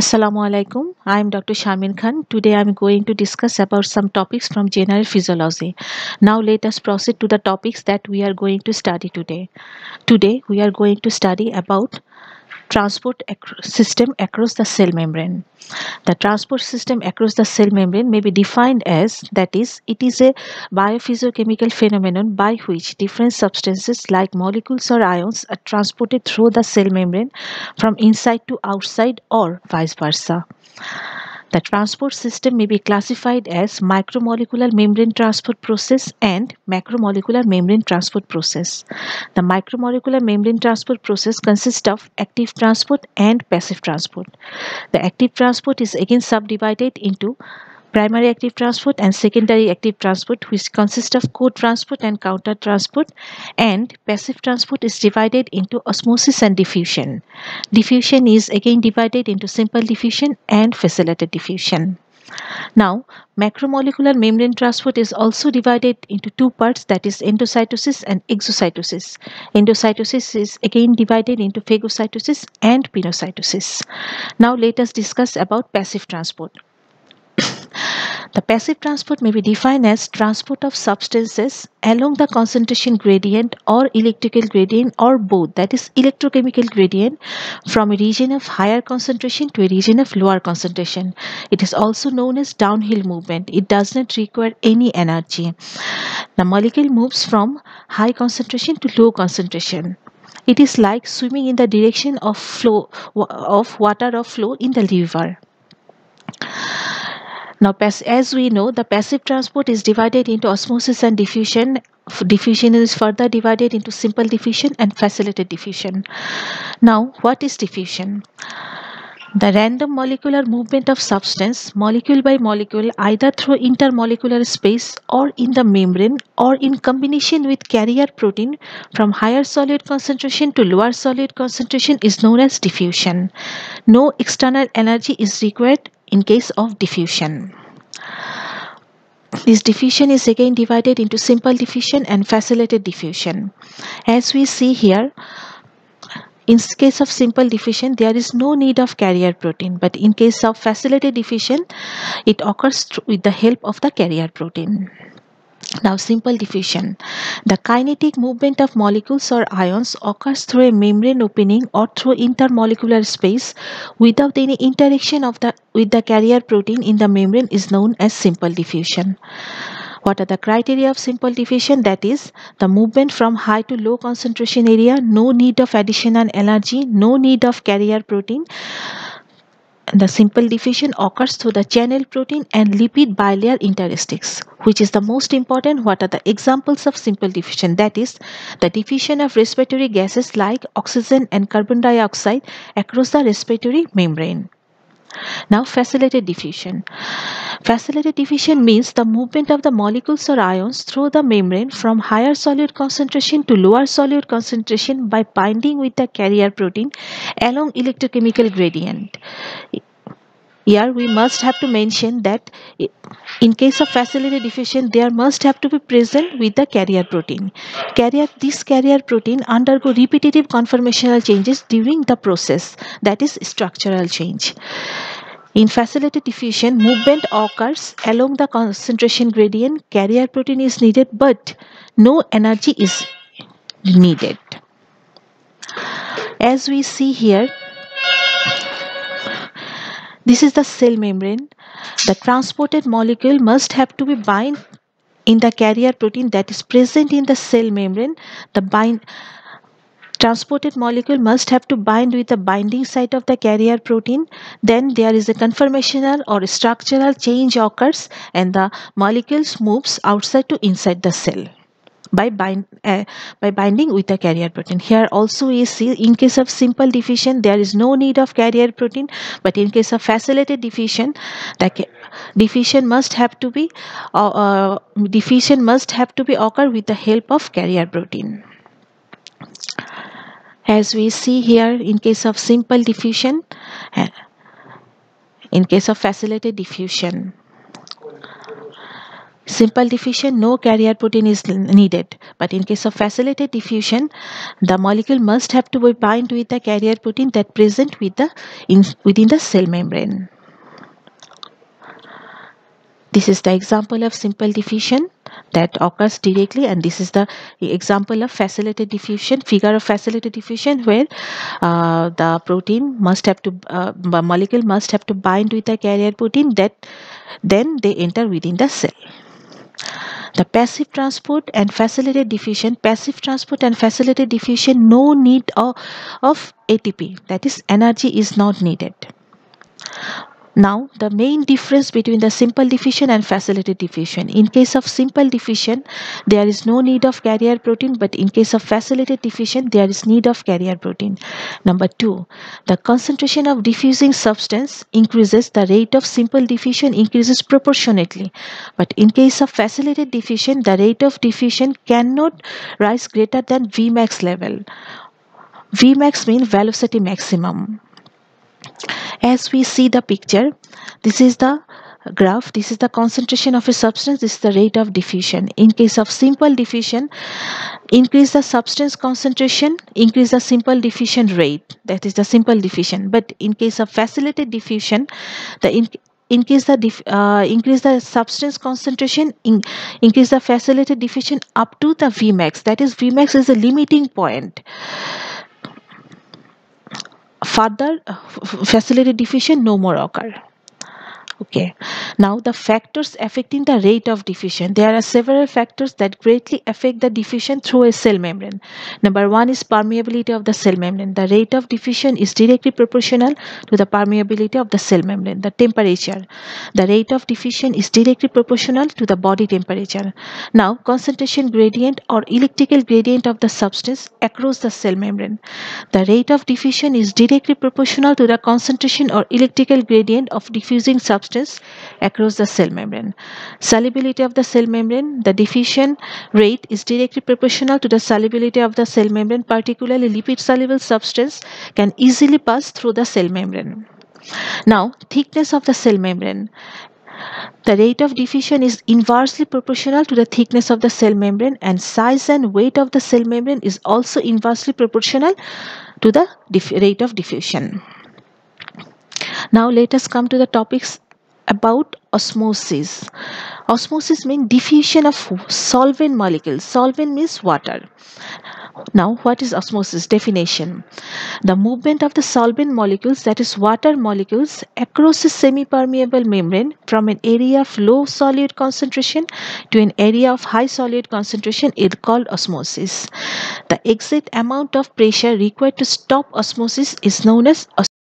Assalamu alaikum. I am Dr. Sharmin Khan. Today I am going to discuss about some topics from general physiology. Now let us proceed to the topics that we are going to study today. Today we are going to study about transport system across the cell membrane. The transport system across the cell membrane may be defined as that is, it is a biophysiochemical phenomenon by which different substances like molecules or ions are transported through the cell membrane from inside to outside or vice versa. The transport system may be classified as micromolecular membrane transport process and macromolecular membrane transport process. The micromolecular membrane transport process consists of active transport and passive transport. The active transport is again subdivided into primary active transport and secondary active transport which consist of co-transport and counter transport and passive transport is divided into osmosis and diffusion. Diffusion is again divided into simple diffusion and facilitated diffusion. Now macromolecular membrane transport is also divided into two parts that is endocytosis and exocytosis. Endocytosis is again divided into phagocytosis and pinocytosis. Now let us discuss about passive transport the passive transport may be defined as transport of substances along the concentration gradient or electrical gradient or both that is electrochemical gradient from a region of higher concentration to a region of lower concentration. It is also known as downhill movement. It does not require any energy. The molecule moves from high concentration to low concentration. It is like swimming in the direction of flow of water of flow in the river. Now, as we know, the passive transport is divided into osmosis and diffusion. Diffusion is further divided into simple diffusion and facilitated diffusion. Now, what is diffusion? The random molecular movement of substance, molecule by molecule, either through intermolecular space or in the membrane or in combination with carrier protein from higher solute concentration to lower solute concentration is known as diffusion. No external energy is required in case of diffusion. This diffusion is again divided into simple diffusion and facilitated diffusion. As we see here, in case of simple diffusion, there is no need of carrier protein, but in case of facilitated diffusion, it occurs with the help of the carrier protein. Now, simple diffusion. The kinetic movement of molecules or ions occurs through a membrane opening or through intermolecular space without any interaction of the with the carrier protein in the membrane is known as simple diffusion. What are the criteria of simple diffusion? That is the movement from high to low concentration area, no need of additional energy, no need of carrier protein. The simple diffusion occurs through the channel protein and lipid bilayer interstices. Which is the most important? What are the examples of simple diffusion? That is the diffusion of respiratory gases like oxygen and carbon dioxide across the respiratory membrane. Now facilitated diffusion. Facilitated diffusion means the movement of the molecules or ions through the membrane from higher solute concentration to lower solute concentration by binding with the carrier protein along electrochemical gradient. Here we must have to mention that in case of facilitated diffusion there must have to be present with the carrier protein. Carrier, this carrier protein undergo repetitive conformational changes during the process that is structural change. In facilitated diffusion, movement occurs along the concentration gradient. Carrier protein is needed, but no energy is needed. As we see here, this is the cell membrane. The transported molecule must have to be bind in the carrier protein that is present in the cell membrane. The bind transported molecule must have to bind with the binding site of the carrier protein then there is a conformational or structural change occurs and the molecules moves outside to inside the cell by bind uh, by binding with the carrier protein. Here also we see in case of simple diffusion there is no need of carrier protein but in case of facilitated diffusion the diffusion must have to be uh, uh, diffusion must have to be occur with the help of carrier protein. As we see here in case of simple diffusion in case of facilitated diffusion simple diffusion no carrier protein is needed. But in case of facilitated diffusion the molecule must have to bind with the carrier protein that present with the in, within the cell membrane. This is the example of simple diffusion that occurs directly and this is the example of facilitated diffusion figure of facilitated diffusion where uh, the protein must have to uh, molecule must have to bind with the carrier protein that then they enter within the cell the passive transport and facilitated diffusion passive transport and facilitated diffusion no need of, of ATP that is energy is not needed now, the main difference between the simple diffusion and facilitated diffusion. In case of simple diffusion, there is no need of carrier protein, but in case of facilitated diffusion, there is need of carrier protein. Number two, the concentration of diffusing substance increases, the rate of simple diffusion increases proportionately. But in case of facilitated diffusion, the rate of diffusion cannot rise greater than Vmax level. Vmax means velocity maximum as we see the picture this is the graph. This is the concentration of a substance. This is the rate of diffusion. In case of simple diffusion increase the substance concentration increase the simple diffusion rate. That is the simple diffusion. But in case of facilitated diffusion the in increase the uh, increase the substance concentration in, increase the facilitated diffusion up to the vmax. That is vmax is a limiting point further uh, facilitated diffusion no more occur okay. Now the factors affecting the rate of diffusion. There are several factors that greatly affect the diffusion through a cell membrane. Number one is permeability of the cell membrane. The rate of diffusion is directly proportional to the permeability of the cell membrane the temperature. The rate of diffusion is directly proportional to the body temperature. Now concentration gradient or electrical gradient of the substance across the cell membrane. The rate of diffusion is directly proportional to the concentration or electrical gradient of diffusing substance substance across the cell membrane. Solubility of the cell membrane, the diffusion rate is directly proportional to the solubility of the cell membrane, particularly lipid soluble substance can easily pass through the cell membrane. Now, thickness of the cell membrane. The rate of diffusion is inversely proportional to the thickness of the cell membrane and size and weight of the cell membrane is also inversely proportional to the rate of diffusion. Now let us come to the topics about osmosis. Osmosis means diffusion of solvent molecules. Solvent means water. Now, what is osmosis? Definition. The movement of the solvent molecules, that is water molecules, across a semi-permeable membrane from an area of low solute concentration to an area of high solute concentration is called osmosis. The exact amount of pressure required to stop osmosis is known as